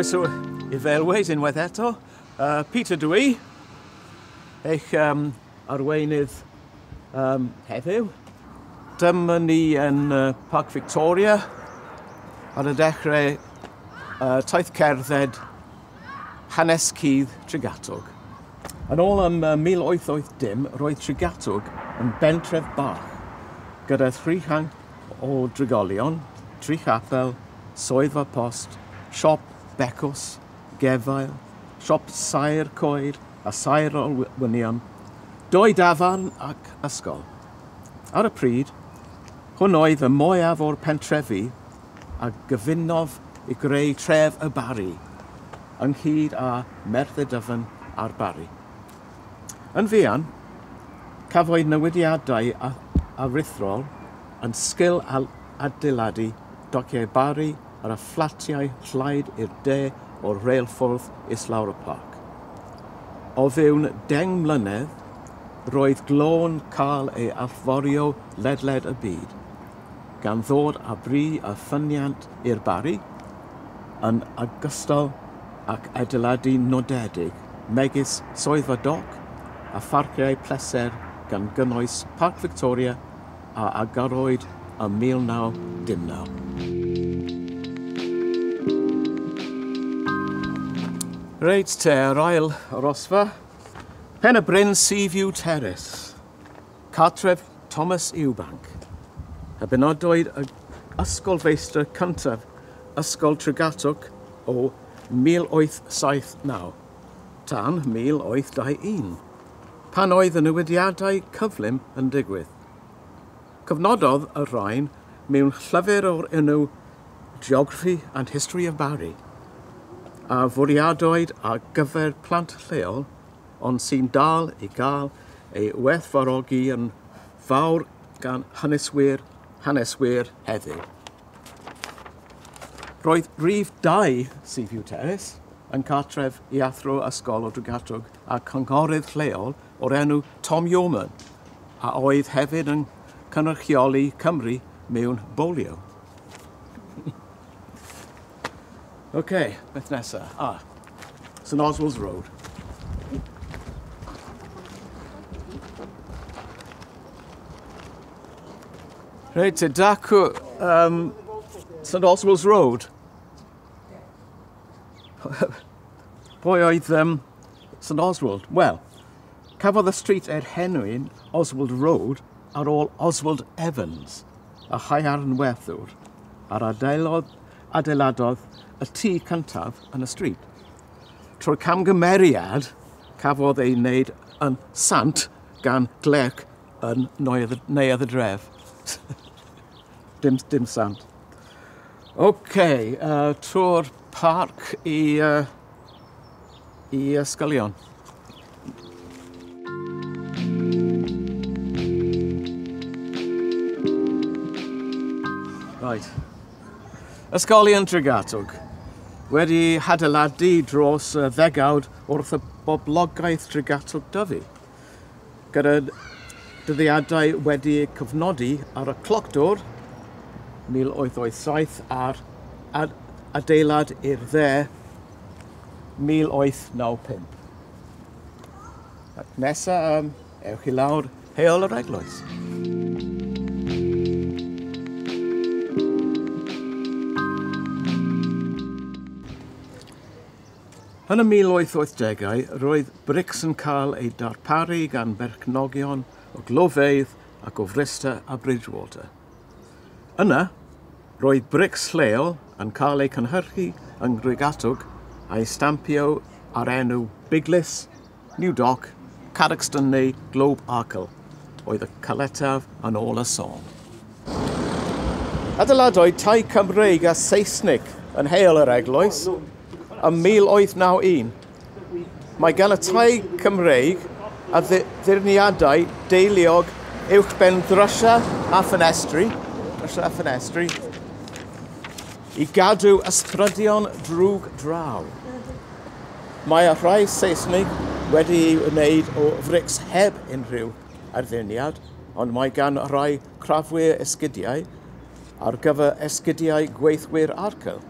Croeso i Felways unwaith eto. Uh, Peter dwi, eich um, arweinydd um, heddiw. Dyma ni yn uh, Parc Victoria ar y dechrau uh, taith cerdded hanes cydd Tregatog. Yn ôl am uh, 1880, roedd Tregatog yn bentref bach gyda thri hanc o drigolion, tri chapel, swyddfa post, siop becws, gefael, siop sair coer a sair o wynion, doi dafarn ac ysgol. Ar y pryd, hwn oedd y mwyaf o'r pentrefi a gyfunodd i greu tref y bari ynghyd a Merthyr Dyfan a'r Bari. Yn fuan, cafwyd newidiadau a, a rithrol yn sgil adeiladu dociau Bari ar y fflatiau llaid i'r de o'r reilffordd Islawr y Parc. O fewn deng mlynedd, roedd glôn cael ei allforio ledled y byd, gan ddod a bri a ffyniant i'r bari, yn ogystal ac adeiladu nodedig, megis Swyddfa Doc a pharciau pleser gan gynnwys Parc Victoria a agarwyd ym 1919. Reit te, yr ail orosfa. Pen y Bryn Seaview Terrace. Cartref Thomas Ewbank. Y benodwyd y ysgol feistr cyntaf, ysgol Tregatwc o 1879 tan 1821, pan oedd y newidiadau cyflym yn digwydd. Cyfnododd y rhain mewn llyfr o'r enw Geography and History of Barry – a fwriadoed ar gyfer plant lleol, ond sy'n dal i gael ei werthfarogi yn fawr gan haneswyr haneswyr heddiw. Roedd rif 2 Seaview Terrace yn cartref i athro ysgol o Drwgatwg a cynghorydd lleol o'r enw Tom Yeoman a oedd hefyd yn cynrychioli Cymru mewn bolio. OK, beth nesa? Ah, St Oswald's Road. Reit, te dacw... Um, St Oswald's Road. Pwy oedd um, St Oswald? Wel, cafodd y street er henwyn Oswald Road ar ôl Oswald Evans, a chai arnwethwr, a'r adeilodd adeiladodd y tŷ cyntaf yn y stryd. Trwy'r camgymeriad cafodd ei wneud yn sant gan glerc yn neuadd y dref. dim, dim sant. OK, uh, trwy'r parc i, uh, i ysgolion. Right. Ysgolion Tregatog wedi hadeiladu dros y ddegawd wrth y boblogaeth Tregatog dyfu, gyda dyddiadau wedi cyfnodi ar y clocdwr 1887 a'r adeilad i'r dde 1895. Ac nesaf, um, ewch i lawr, heol yr eglwys. Yn y 1880au, roedd brics yn cael ei darparu gan berchnogion o Glofeidd ac o Frista a Bridgewater. Yna, roedd brics lleol yn cael ei cynhyrchu yng Ngrigatwg a'i stampio ar enw Biglis, New Dock, Caddoxton neu Globe Arkle oedd y caletaf yn ôl y sôn. Adeiladoedd tai Cymreig a Saesnig yn heol yr eglwys, ym 1891. Mae gan y tai Cymreig a ddirniadau deiliog uwch ben ddrysia a ffenestri, ddrysia a ffenestri, i gadw ysbrydion drwg draw. Mae y rhai Saesnig wedi ei wneud o frics heb unrhyw ardduniad, ond mae gan rhai crafwyr esgidiau ar gyfer esgidiau gweithwyr arcyl.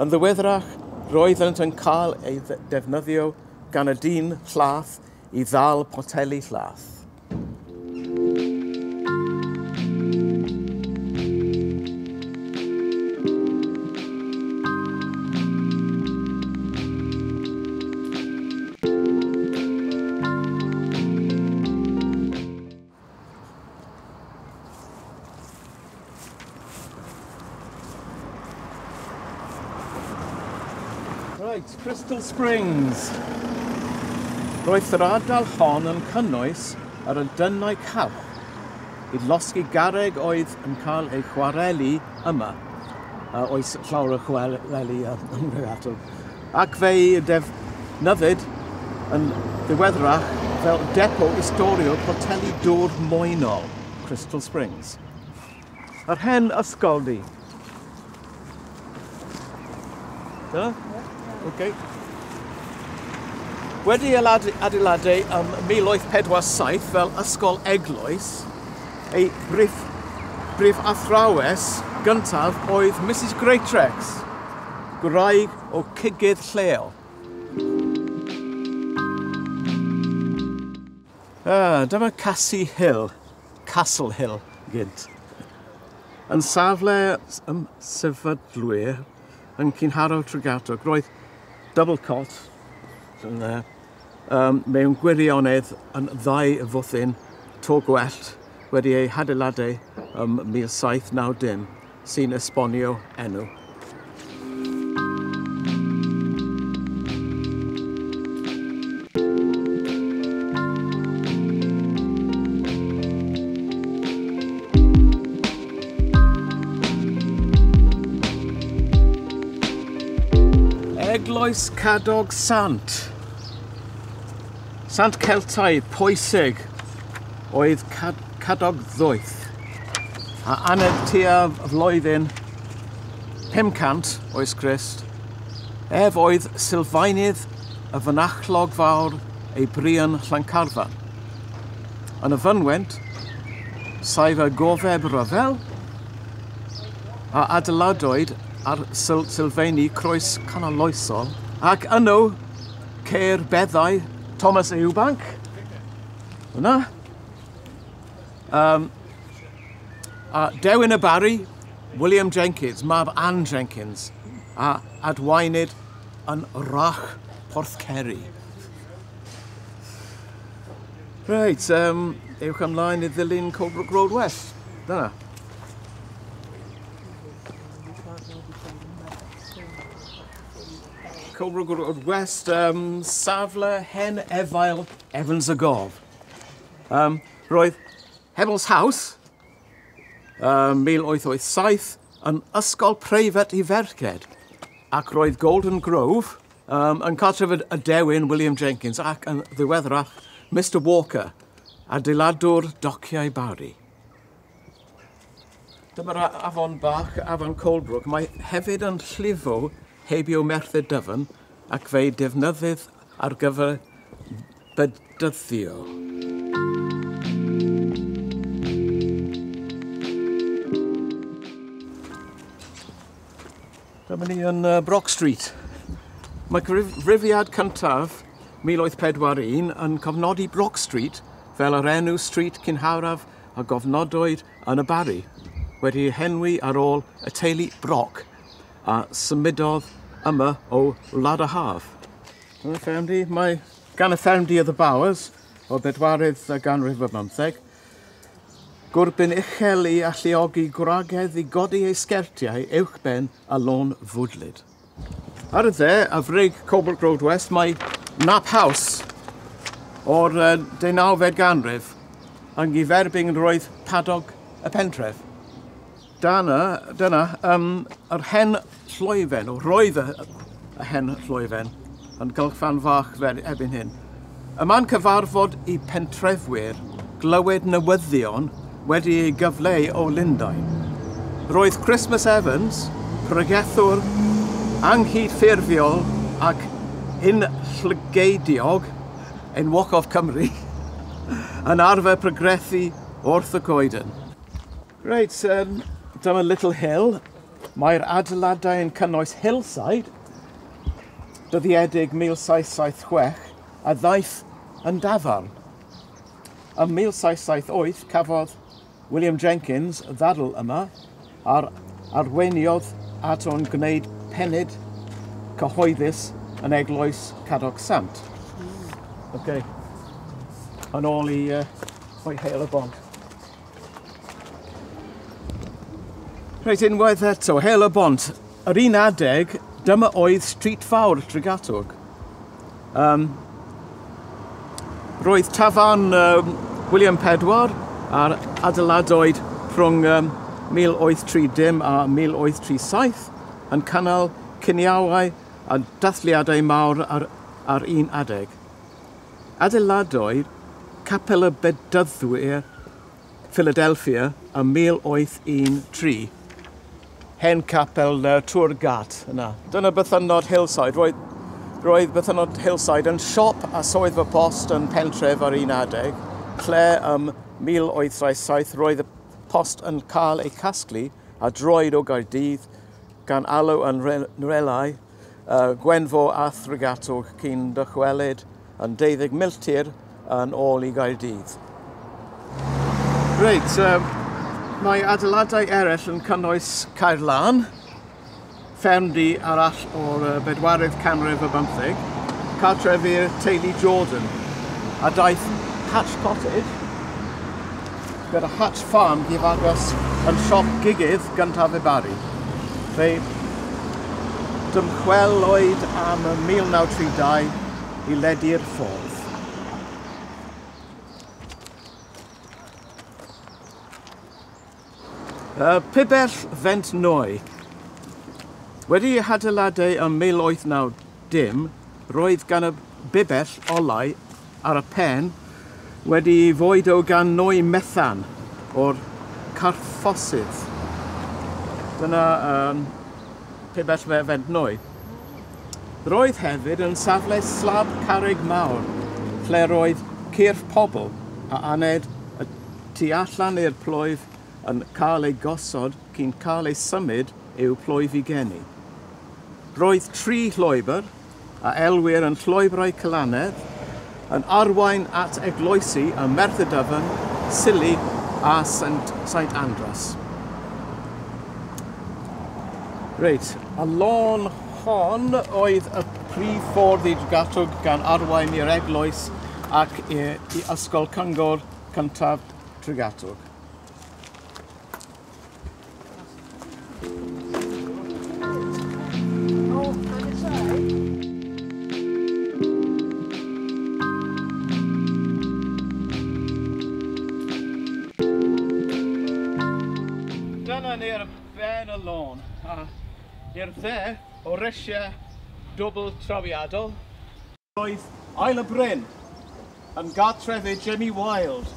Yn ddiweddrach, Roedd yn cael ei defnyddio gan y dyn llath i ddal poteli llath. Springs. Roedd yr ardal hon yn cynnwys ar y dynnau calch. I losgi garreg oedd yn cael ei chwareli yma. Uh, oes llawer o chwareli yn Mhreatl. Ac fe'i defnyddid yn ddiweddrach fel depo istoriol Poteli Dŵr Moenol, Crystal Springs. Yr hen ysgoldi. Dyna? Oce. Okay wedi adeiladu ym 1847 fel Ysgol Eglwys, ei brif, brif athrawes gyntaf oedd Mrs Greatrex, gwraig o cygydd lleol. Ah, dyma Cassie Hill, Castle Hill gynt. Yn safle ym sefydlwyr yn Cynharo Tregatog, roedd double cot yn there um, mewn gwirionedd yn ddau fwthyn to gwellt wedi ei hadeiladau ym 1790 sy'n esbonio enw. Eglwys Cadog Sant. Sant Celtaidd pwysig oedd cad cadog ddwyth. A aned tua flwyddyn 500 oes Grist, ef oedd sylfaenydd y fynachlog fawr ei brian Llancarfan. Yn y fynwent, saif y gofeb ryfel a adeiladwyd ar syl sylfaeni croes canoloesol ac yno ceir beddau Thomas Ewbank. Hwna. Um, a Dewin y Barry, William Jenkins, Mab Ann Jenkins, a adwaenid yn rach porthceri. Reit, um, ewch ymlaen i ddilyn Colbrook Road West. Dyna. Colrwg West, um, safle hen efail Evans y Gof. Um, roedd Hebel's House, um, 1887, yn ysgol preifat i ferched, ac roedd Golden Grove um, yn cartrefyd y dewin William Jenkins ac yn ddiweddrach Mr Walker, adeiladwr dociau Bari. Dyma'r afon bach, afon Colbrook, mae hefyd yn llifo heibio Merthyr Dyfan ac fe'i defnyddydd ar gyfer bydyddio. Dyma ni yn uh, Brock Street. Mae cyfrifiad cyntaf 1841 yn cofnodi Brock Street fel yr enw Street cynharaf a gofnodwyd yn y bari, wedi henwi ar ôl y teulu Brock – a symudodd yma o Wlad y Haf. Yn y ffermdy, mae gan y ffermdy y Bowers o bedwarydd y ganrif y bymtheg, gwrbyn uchel i alluogi gwragedd i godi ei sgertiau uwchben a lôn fwdlyd. Ar y dde, a frig Cobalt Road West, mae Nap House o'r uh, deunawfed ganrif yn gyferbyn roedd padog y pentref. Dana, dyna, um, yr hen llwyfen, o roedd y, y hen llwyfen, yn gylchfan fach fer ebyn hyn. Yma'n cyfarfod i pentrefwyr glywed newyddion wedi ei gyfleu o Lundain. Roedd Christmas Evans, pregethwr, anghydffurfiol ac unllygeidiog yn Wocof Cymru yn arfer pregrethu wrth y coeden. Reit, um, dyma Little Hill. Mae'r adeiladau yn cynnwys Hillside, dyddiedig 1776, a ddaeth yn dafarn. Ym 1778 cafodd William Jenkins ddadl yma a'r arweiniodd at o'n gwneud penid cyhoeddus yn eglwys Cadog Sant. Hmm. Okay. Yn ôl i uh, o'i heil y bont. Reit, unwaith eto, hel y bont. Yr un adeg, dyma oedd street fawr Tregatog. Um, roedd tafan um, William Pedwar a'r adeiladoedd rhwng um, 1830 a 1837 yn cynnal cyniawau a dathliadau mawr ar, ar un adeg. Adeiladoedd capel y bedyddwyr Philadelphia ym 1813 hen capel na trwy'r gat yna. Dyna bythynod Hillside. Roedd, roedd bythynod Hillside yn siop a swyddfa post yn pentref ar un adeg. Ple ym 1807 roedd y post yn cael ei casglu a droed o Gaerdydd gan alw yn relau uh, Gwenfo a Thregatwg cyn dychwelyd yn 12 miltir yn ôl i Gaerdydd. Reit, um, Mae adeiladau eraill yn cynnwys Caerlan, fferm di arall o'r bedwarydd canrif y bymtheg, cartref i'r teulu Jordan, a daeth Hatch Cottage, gyda Hatch Farm di fagos yn siop gigydd gyntaf y bari. Fe dymchwelwyd am 1932 i ledu'r ffordd. Uh, pibell Fent Noi. Wedi ei hadeiladu ym 1890, roedd gan y bibell olau ar y pen wedi ei fwyd o gan nwy methan o'r carffosydd. Dyna um, pibell fe Fent Noi. Roedd hefyd yn safle slab carreg mawr, lle roedd cyrff pobl a aned y tu allan i'r plwyf yn cael ei gosod cyn cael ei symud i'w plwyf i geni. Roedd tri llwybr a elwyr yn llwybrau cylanedd yn arwain at egloesi y Merth Dyfan, Sili a St. Saint Andros. Reit, a lôn hon oedd y prif ffordd i gatwg gan arwain i'r eglwys ac i, i ysgol cyngor cyntaf Tregatwg. Dyna ni'r ben y lôn, a i'r dde o rysiau dwbl trawiadol. Roedd Ail y Bryn yn gartrefu Jimmy Wilde,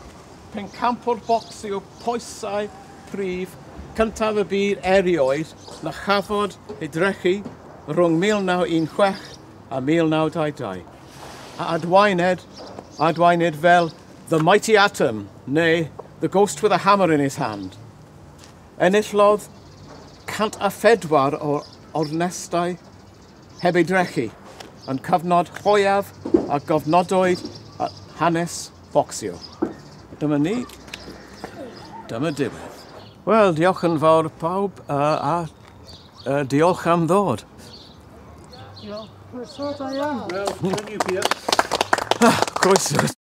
pencampo'r bocsiw poesau prif cyntaf y byd erioed na chafod edrychu rhwng 1916 a 1922 a adwained, adwained fel The Mighty Atom neu The Ghost with a Hammer in His Hand. Enillodd cant a phedwar o ornestau heb ei drechu yn cyfnod hoiaf a gofnodwyd a hanes bocsio. Dyma ni. Dyma diwedd. Wel, diolch yn fawr pawb uh, a uh, diolch am ddod. Diolch. Croeso da iawn. Wel, thank you, Peter. croeso.